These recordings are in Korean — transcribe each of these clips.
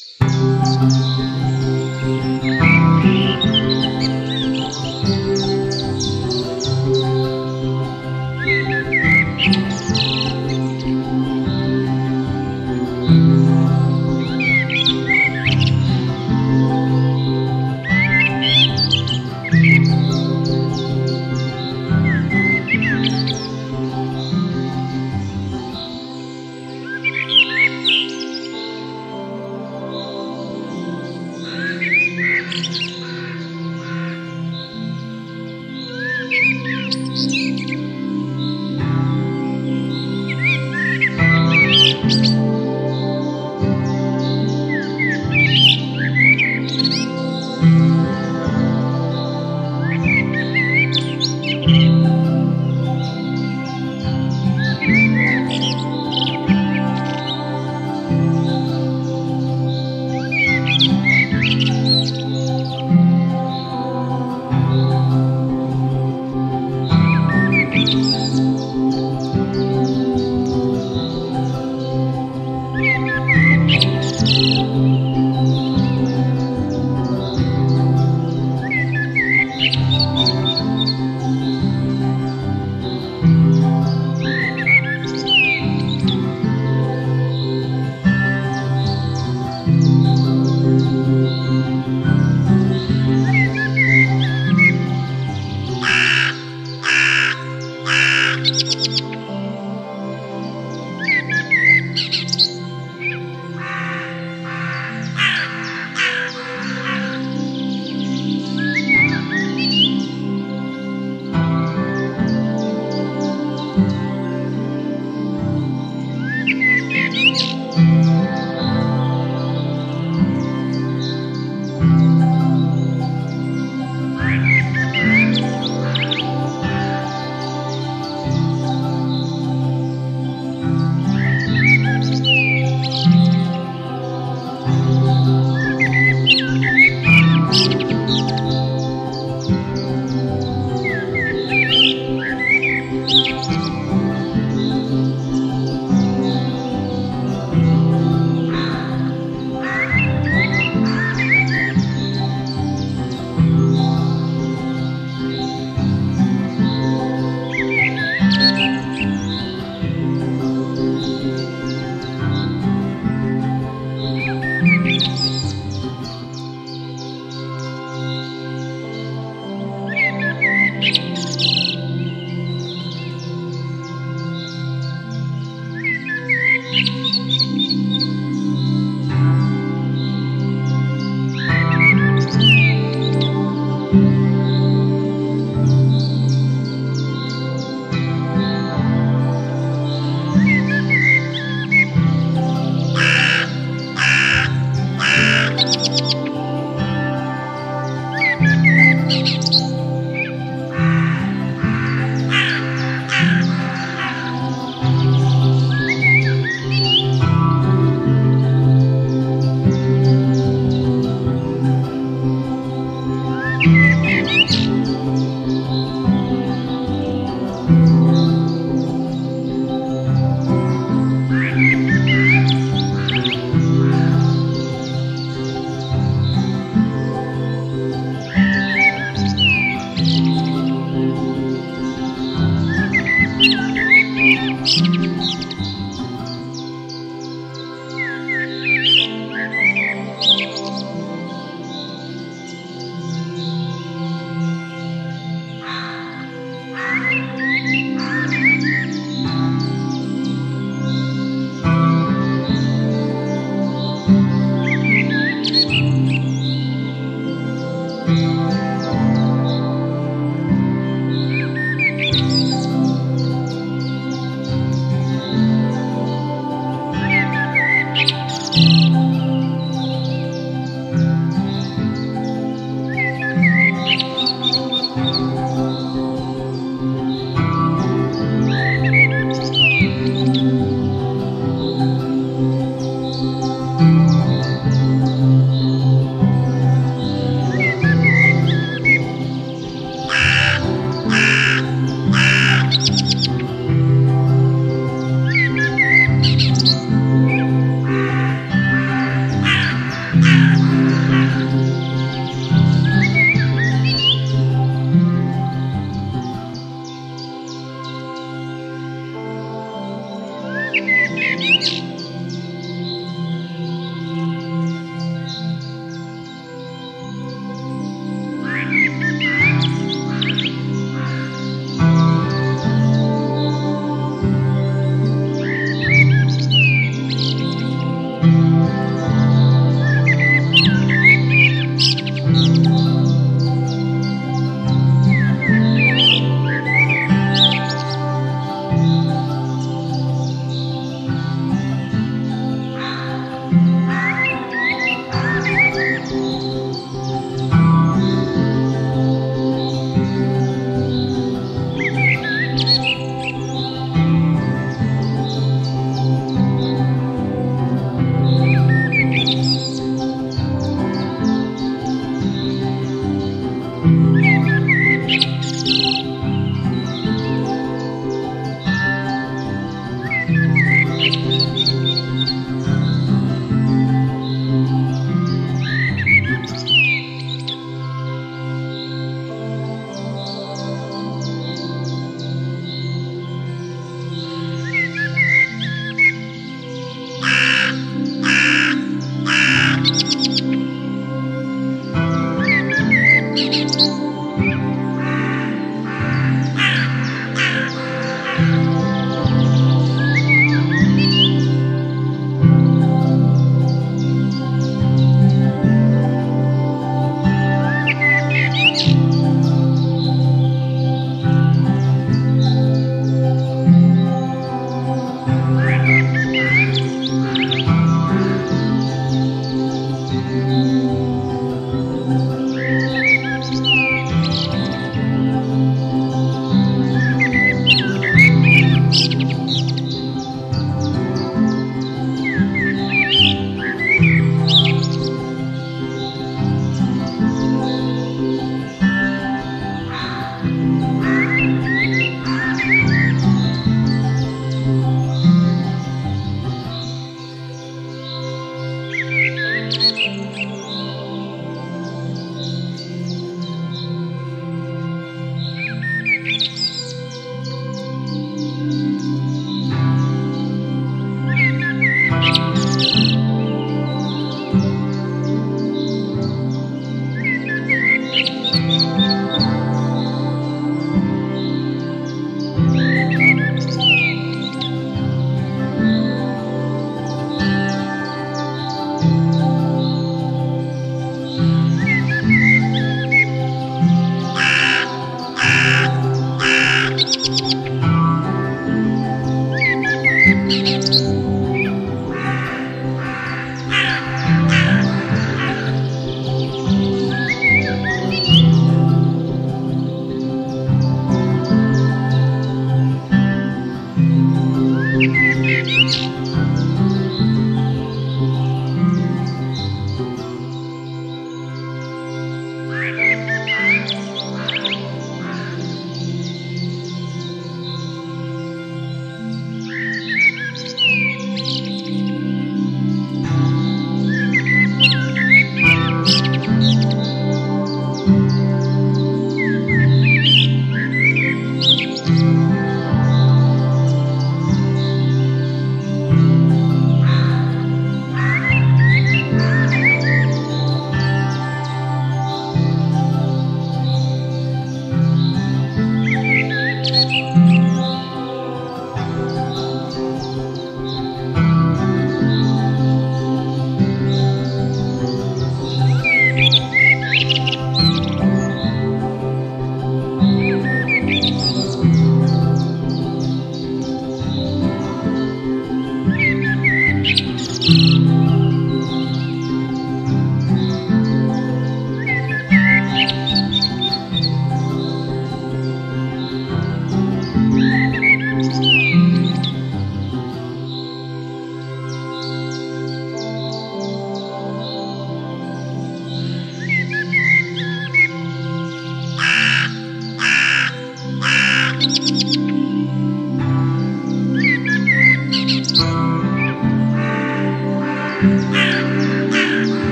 Música Mm-hmm.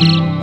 Thank